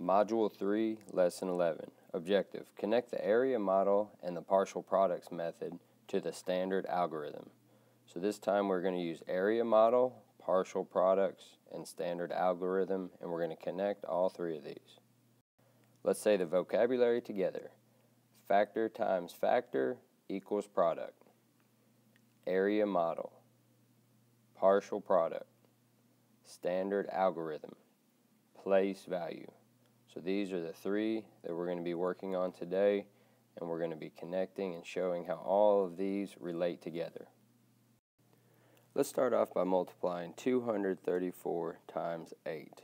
Module 3, Lesson 11. Objective. Connect the area model and the partial products method to the standard algorithm. So this time we're going to use area model, partial products, and standard algorithm, and we're going to connect all three of these. Let's say the vocabulary together. Factor times factor equals product. Area model. Partial product. Standard algorithm. Place value. So these are the three that we're going to be working on today and we're going to be connecting and showing how all of these relate together. Let's start off by multiplying 234 times 8.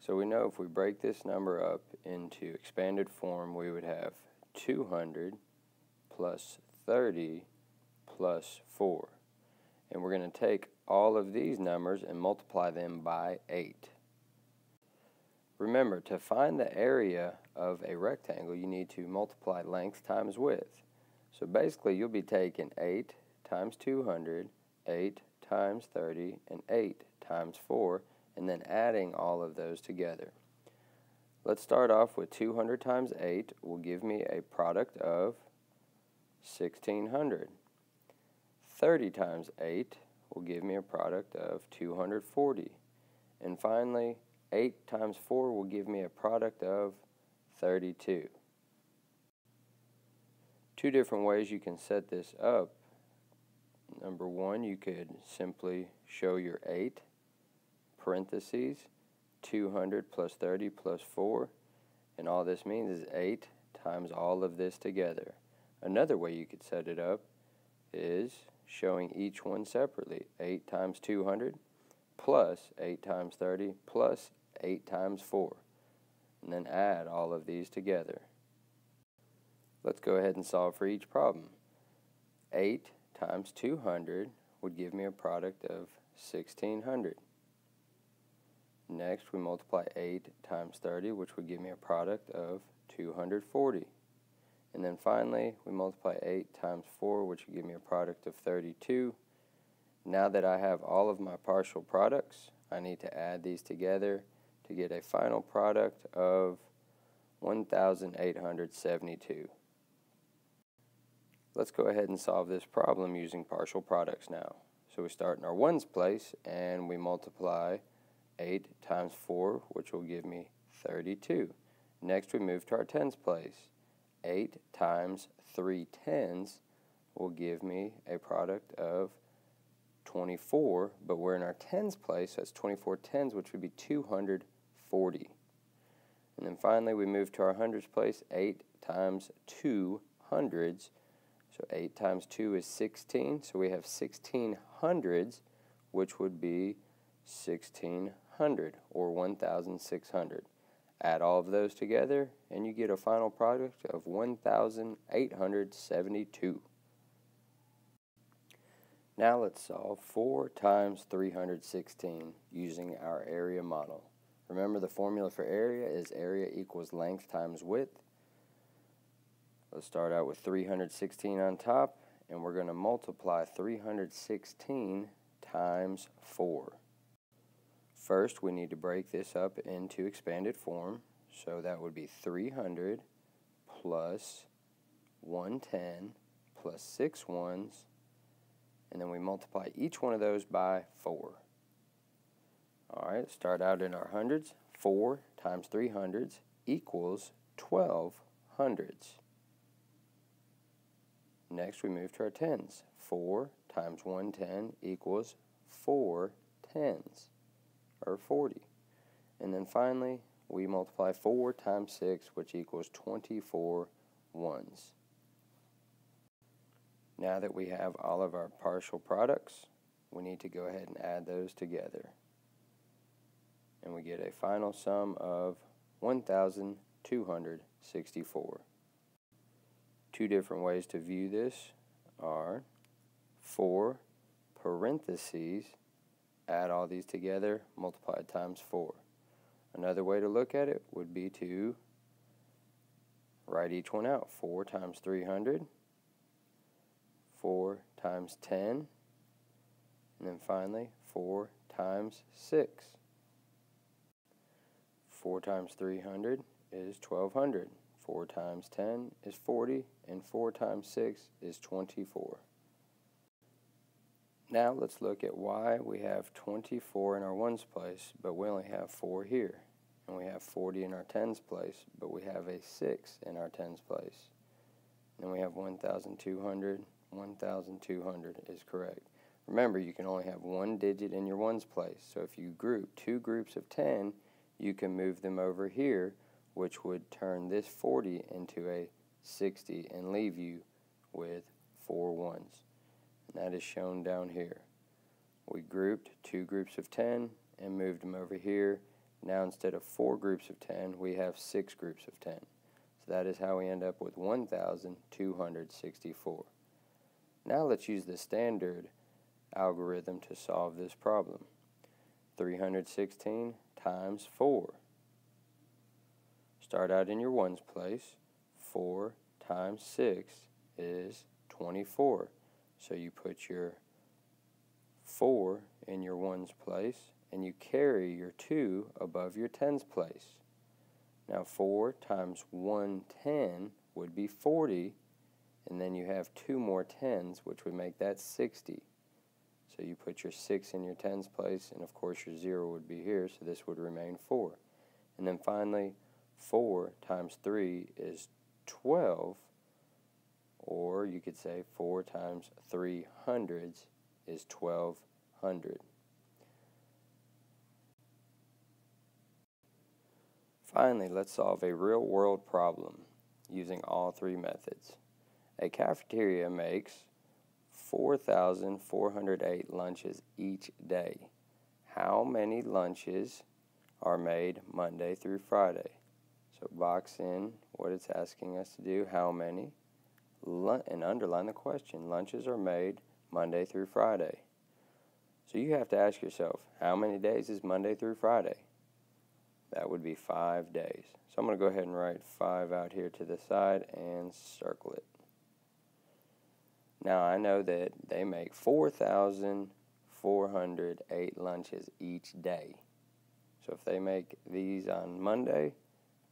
So we know if we break this number up into expanded form we would have 200 plus 30 plus 4. And we're going to take all of these numbers and multiply them by 8. Remember, to find the area of a rectangle, you need to multiply length times width. So basically, you'll be taking 8 times 200, 8 times 30, and 8 times 4, and then adding all of those together. Let's start off with 200 times 8 will give me a product of 1600. 30 times 8 will give me a product of 240. And finally, 8 times 4 will give me a product of 32. Two different ways you can set this up. Number one, you could simply show your 8, parentheses, 200 plus 30 plus 4, and all this means is 8 times all of this together. Another way you could set it up is showing each one separately. 8 times 200 plus 8 times 30 plus 8 times 4. And then add all of these together. Let's go ahead and solve for each problem. 8 times 200 would give me a product of 1600. Next, we multiply 8 times 30, which would give me a product of 240. And then finally, we multiply 8 times 4, which would give me a product of 32. Now that I have all of my partial products, I need to add these together to get a final product of 1,872. Let's go ahead and solve this problem using partial products now. So we start in our ones place and we multiply 8 times 4, which will give me 32. Next we move to our tens place. 8 times 3 tens will give me a product of 24, but we're in our tens place, so that's 24 tens, which would be 240. And then finally, we move to our hundreds place, 8 times 2 hundreds. So 8 times 2 is 16, so we have 16 hundreds, which would be 1600, or 1,600. Add all of those together, and you get a final product of 1,872. Now let's solve 4 times 316 using our area model. Remember the formula for area is area equals length times width. Let's start out with 316 on top and we're going to multiply 316 times 4. First we need to break this up into expanded form so that would be 300 plus 110 plus 6 ones and then we multiply each one of those by 4. Alright, start out in our hundreds. 4 times 3 hundreds equals 12 hundreds. Next we move to our tens. 4 times 110 equals 4 tens, or 40. And then finally, we multiply 4 times 6, which equals 24 ones. Now that we have all of our partial products, we need to go ahead and add those together. And we get a final sum of 1,264. Two different ways to view this are 4 parentheses, add all these together, multiply times 4. Another way to look at it would be to write each one out. 4 times 300 4 times 10, and then finally 4 times 6. 4 times 300 is 1200. 4 times 10 is 40, and 4 times 6 is 24. Now let's look at why we have 24 in our ones place, but we only have 4 here. And we have 40 in our tens place, but we have a 6 in our tens place. And we have 1,200. 1,200 is correct. Remember, you can only have one digit in your ones place. So if you group two groups of 10, you can move them over here, which would turn this 40 into a 60 and leave you with four ones. And that is shown down here. We grouped two groups of 10 and moved them over here. Now instead of four groups of 10, we have six groups of 10. So that is how we end up with 1,264. Now let's use the standard algorithm to solve this problem. 316 times 4. Start out in your ones place. 4 times 6 is 24. So you put your 4 in your ones place and you carry your 2 above your tens place. Now 4 times 110 would be 40 and then you have two more tens which would make that 60. So you put your 6 in your tens place, and of course your 0 would be here, so this would remain 4. And then finally, 4 times 3 is 12, or you could say 4 times 3 hundreds is 1200. Finally, let's solve a real-world problem using all three methods. A cafeteria makes 4,408 lunches each day. How many lunches are made Monday through Friday? So box in what it's asking us to do, how many, and underline the question. Lunches are made Monday through Friday. So you have to ask yourself, how many days is Monday through Friday? That would be five days. So I'm going to go ahead and write five out here to the side and circle it. Now I know that they make 4,408 lunches each day. So if they make these on Monday,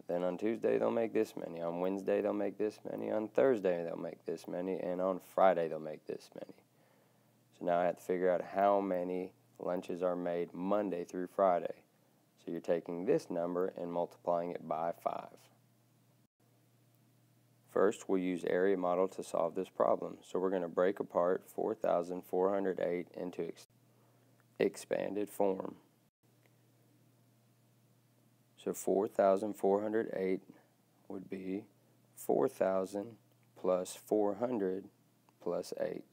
then on Tuesday they'll make this many. On Wednesday they'll make this many. On Thursday they'll make this many. And on Friday they'll make this many. So now I have to figure out how many lunches are made Monday through Friday. So you're taking this number and multiplying it by 5. First, we'll use area model to solve this problem. So we're going to break apart 4,408 into ex expanded form. So 4,408 would be 4,000 plus 400 plus 8.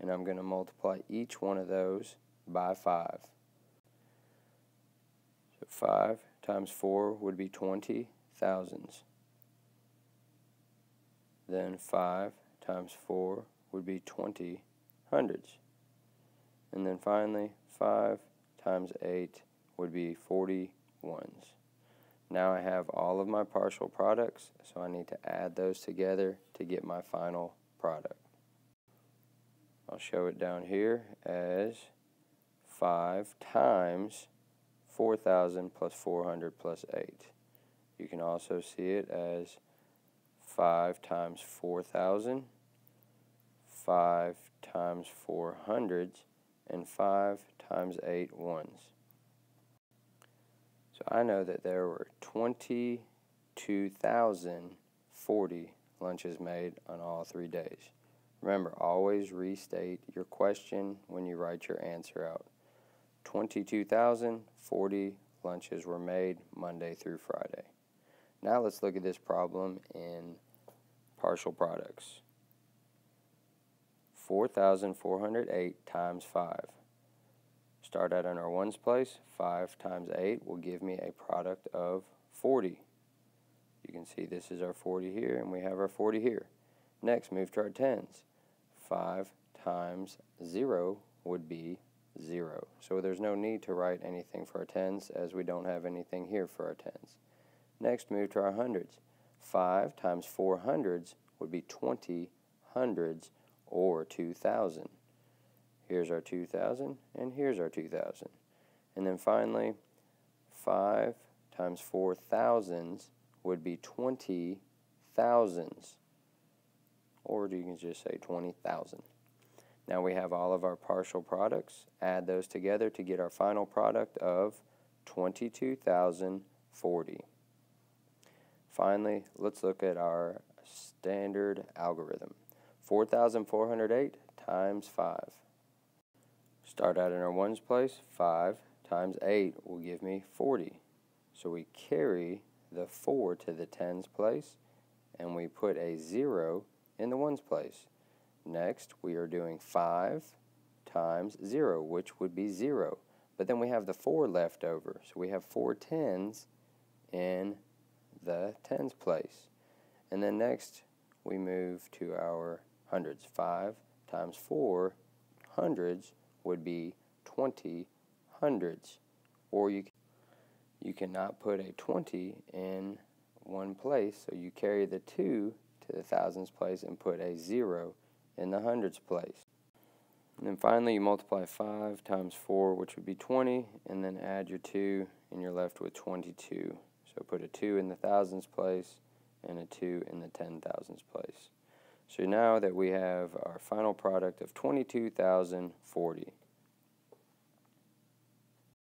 And I'm going to multiply each one of those by 5. So 5 times 4 would be 20 thousands. Then 5 times 4 would be 20 hundreds. And then finally, 5 times 8 would be 40 ones. Now I have all of my partial products, so I need to add those together to get my final product. I'll show it down here as 5 times 4,000 plus 400 plus 8. You can also see it as 5 times 4,000, 5 times 400, and 5 times 8 ones. So I know that there were 22,040 lunches made on all three days. Remember, always restate your question when you write your answer out. 22,040 lunches were made Monday through Friday. Now let's look at this problem in partial products. 4,408 times 5. Start out in our ones place. 5 times 8 will give me a product of 40. You can see this is our 40 here, and we have our 40 here. Next, move to our tens. 5 times 0 would be 0. So there's no need to write anything for our tens, as we don't have anything here for our tens. Next, move to our hundreds. 5 times 4 hundreds would be 20 hundreds or 2,000. Here's our 2,000 and here's our 2,000. And then finally, 5 times 4 thousands would be 20 thousands. Or you can just say 20,000. Now we have all of our partial products. Add those together to get our final product of 22,040. Finally, let's look at our standard algorithm. 4,408 times 5. Start out in our ones place. 5 times 8 will give me 40. So we carry the 4 to the tens place and we put a 0 in the ones place. Next, we are doing 5 times 0, which would be 0. But then we have the 4 left over. So we have four tens in the tens place. And then next, we move to our hundreds. 5 times 4 hundreds would be 20 hundreds. Or you, you cannot put a 20 in one place, so you carry the 2 to the thousands place and put a 0 in the hundreds place. And then finally you multiply 5 times 4, which would be 20, and then add your 2, and you're left with 22. So put a 2 in the thousands place and a 2 in the ten thousands place. So now that we have our final product of 22,040,